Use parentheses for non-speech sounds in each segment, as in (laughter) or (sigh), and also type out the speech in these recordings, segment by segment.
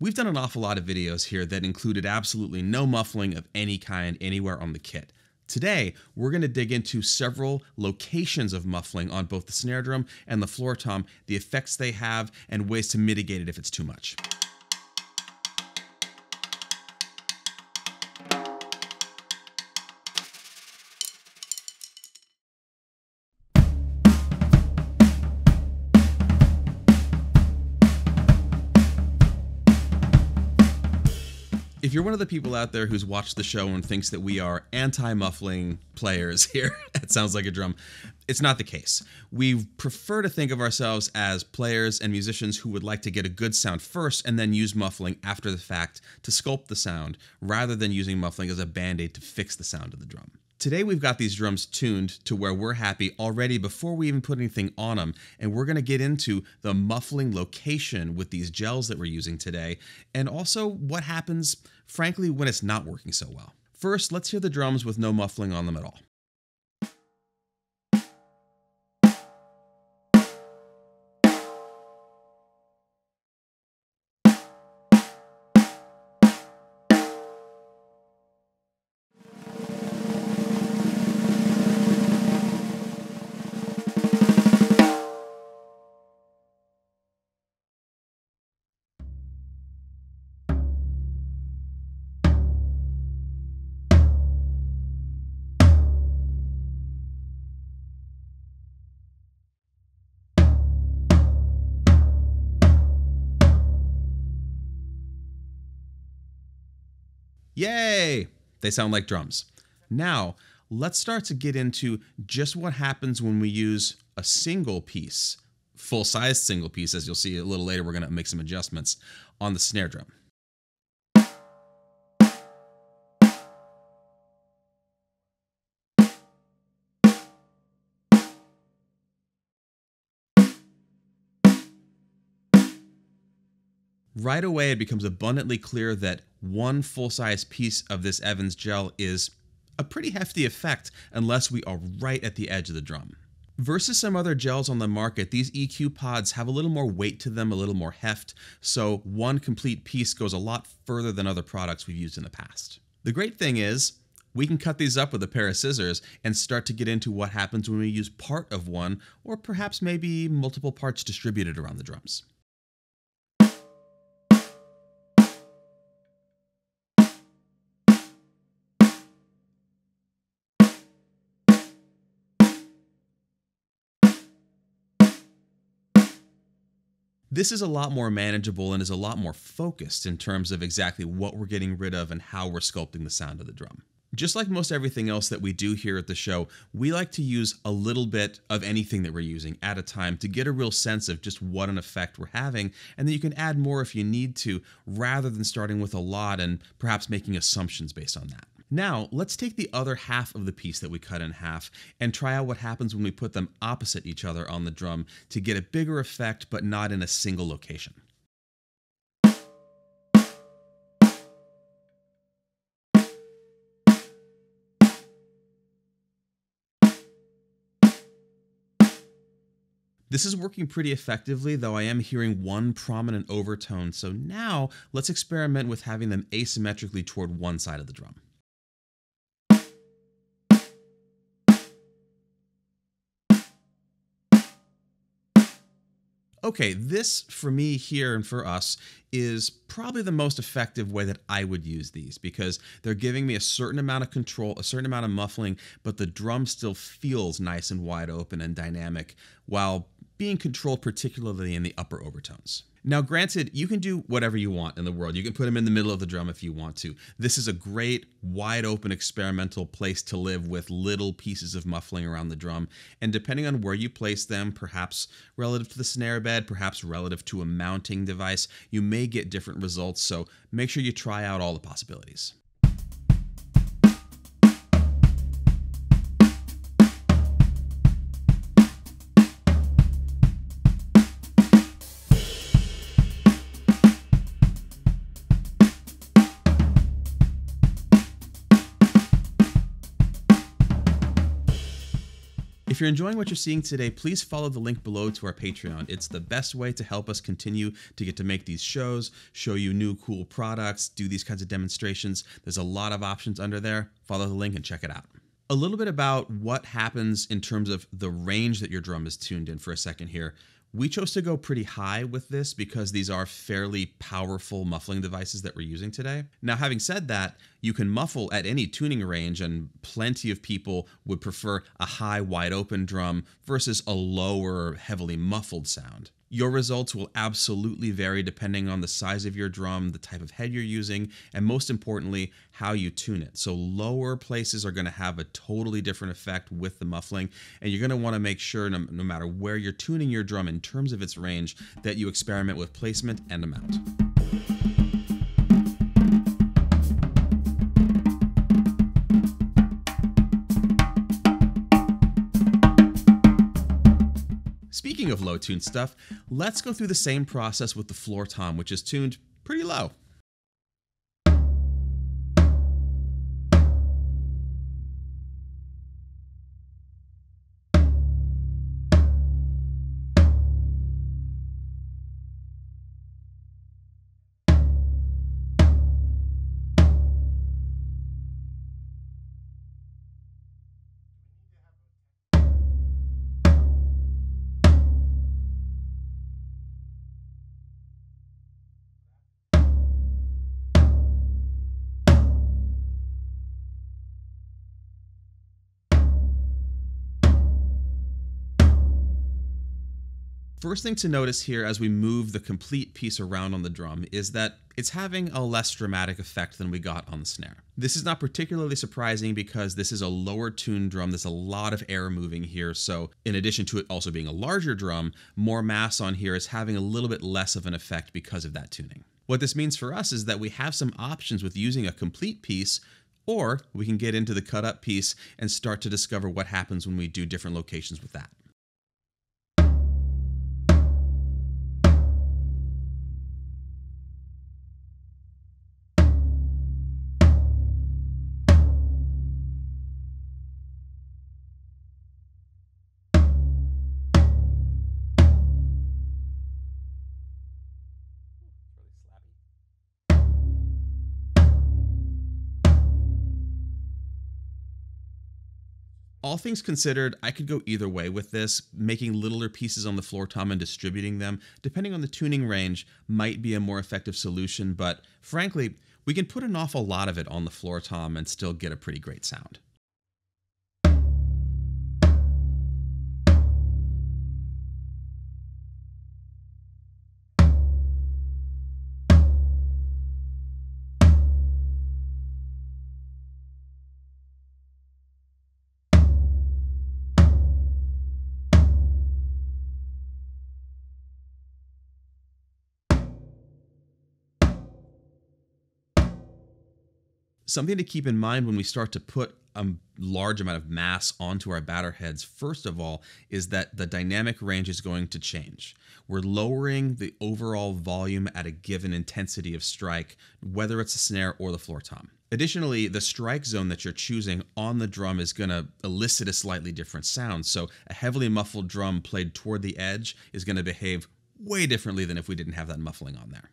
We've done an awful lot of videos here that included absolutely no muffling of any kind anywhere on the kit. Today, we're going to dig into several locations of muffling on both the snare drum and the floor tom, the effects they have, and ways to mitigate it if it's too much. If you're one of the people out there who's watched the show and thinks that we are anti-muffling players (laughs) here, at Sounds Like A Drum. It's not the case. We prefer to think of ourselves as players and musicians who would like to get a good sound first and then use muffling after the fact to sculpt the sound, rather than using muffling as a band-aid to fix the sound of the drum. Today we've got these drums tuned to where we're happy already before we even put anything on them and we're going to get into the muffling location with these gels that we're using today and also what happens frankly when it's not working so well. First, let's hear the drums with no muffling on them at all. Yay! They sound like drums. Now, let's start to get into just what happens when we use a single piece, full sized single piece, as you'll see a little later, we're to make some adjustments on the snare drum. Right away it becomes abundantly clear that one full size piece of this Evans gel is a pretty hefty effect unless we are right at the edge of the drum. Versus some other gels on the market, these EQ pods have a little more weight to them, a little more heft, so one complete piece goes a lot further than other products we've used in the past. The great thing is, we can cut these up with a pair of scissors and start to get into what happens when we use part of one, or perhaps maybe multiple parts distributed around the drums. This is a lot more manageable and is a lot more focused in terms of exactly what we're getting rid of and how we're sculpting the sound of the drum. Just like most everything else that we do here at the show, we like to use a little bit of anything that we're using at a time to get a real sense of just what an effect we're having, and then you can add more if you need to, rather than starting with a lot and perhaps making assumptions based on that. Now, let's take the other half of the piece that we cut in half and try out what happens when we put them opposite each other on the drum to get a bigger effect but not in a single location. This is working pretty effectively, though I am hearing one prominent overtone, so now let's experiment with having them asymmetrically toward one side of the drum. Okay, this for me here and for us is probably the most effective way that I would use these because they're giving me a certain amount of control, a certain amount of muffling, but the drum still feels nice and wide open and dynamic while being controlled particularly in the upper overtones. Now, granted, you can do whatever you want in the world. You can put them in the middle of the drum if you want to. This is a great, wide open experimental place to live with little pieces of muffling around the drum. And depending on where you place them, perhaps relative to the snare bed, perhaps relative to a mounting device, you may get different results. So make sure you try out all the possibilities. If you're enjoying what you're seeing today, please follow the link below to our Patreon. It's the best way to help us continue to get to make these shows, show you new cool products, do these kinds of demonstrations. There's a lot of options under there. Follow the link and check it out. A little bit about what happens in terms of the range that your drum is tuned in for a second here. We chose to go pretty high with this because these are fairly powerful muffling devices that we're using today. Now, having said that, you can muffle at any tuning range, and plenty of people would prefer a high, wide open drum versus a lower, heavily muffled sound. Your results will absolutely vary depending on the size of your drum, the type of head you're using, and most importantly, how you tune it. So, lower places are going to have a totally different effect with the muffling, and you're going to want to make sure, no, no, matter where you're tuning your drum in terms of its range, that you experiment with placement and amount. Speaking of low tuned stuff, let's go through the same process with the floor tom, which is tuned pretty low. First thing to notice here as we move the complete piece around on the drum is that it's having a less dramatic effect than we got on the snare. This is not particularly surprising because this is a lower tuned drum. There's a lot of air moving here. So in addition to it also being a larger drum, more mass on here is having a little bit less of an effect because of that tuning. What this means for us is that we have some options with using a complete piece or we can get into the cut up piece and start to discover what happens when we do different locations with that. All things considered, I could go either way with this. Making littler pieces on the floor tom and distributing them, depending on the tuning range, might be a more effective solution, but frankly, we can put an awful lot of it on the floor tom and still get a pretty great sound. Something to keep in mind when we start to put a large amount of mass onto our batter heads, first of all, is that the dynamic range is going to change. We're lowering the overall volume at a given intensity of strike, whether it's a snare or the floor tom. Additionally, the strike zone that you're choosing on the drum is going to elicit a slightly different sound. So, a heavily muffled drum played toward the edge is going to behave way differently than if we didn't have that muffling on there.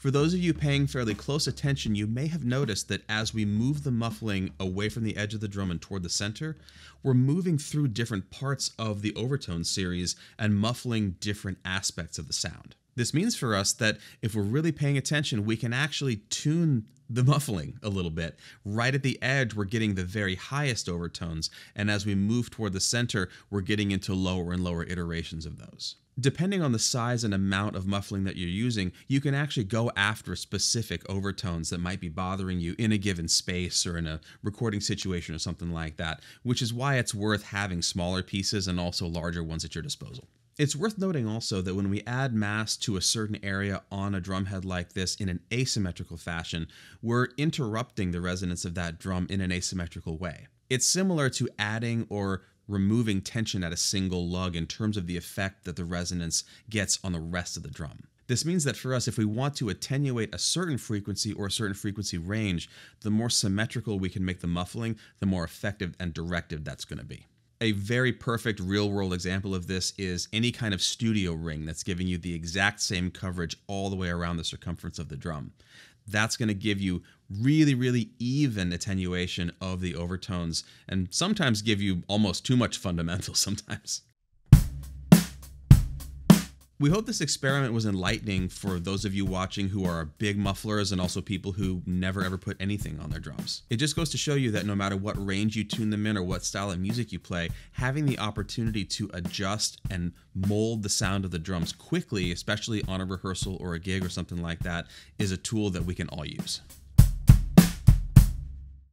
For those of you paying fairly close attention, you may have noticed that as we move the muffling away from the edge of the drum and toward the center, we're moving through different parts of the overtone series and muffling different aspects of the sound. This means for us that if we're really paying attention, we can actually tune the (laughs) muffling a little bit. Right at the edge, we're getting the very highest overtones, and as we move toward the center, we're getting into lower and lower iterations of those depending on the size and amount of muffling that you're using, you can actually go after specific overtones that might be bothering you in a given space or in a recording situation or something like that, which is why it's worth having smaller pieces and also larger ones at your disposal. It's worth noting also that when we add mass to a certain area on a drum head like this in an asymmetrical fashion, we're interrupting the resonance of that drum in an asymmetrical way. It's similar to adding or removing tension at a single lug in terms of the effect that the resonance gets on the rest of the drum. This means that for us, if we want to attenuate a certain frequency or a certain frequency range, the more symmetrical we can make the muffling, the more effective and directive that's going to be. A very perfect real world example of this is any kind of studio ring that's giving you the exact same coverage all the way around the circumference of the drum. That's going to give you really, really even attenuation of the overtones and sometimes give you almost too much fundamental (laughs) sometimes. We hope this experiment was enlightening for those of you watching who are big mufflers and also people who never ever put anything on their drums. It just goes to show you that no matter what range you tune them in or what style of music you play, having the opportunity to adjust and mold the sound of the drums quickly, especially on a rehearsal or a gig or something like that, is a tool that we can all use.